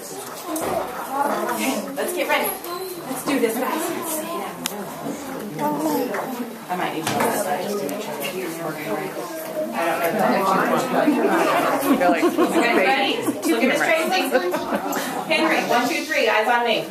Okay, let's get ready. Let's do this, guys. I might need you on that side to make sure that you're working right. I don't know. if that's Okay, ready? Give at Miss Henry, one, two, three, eyes on me.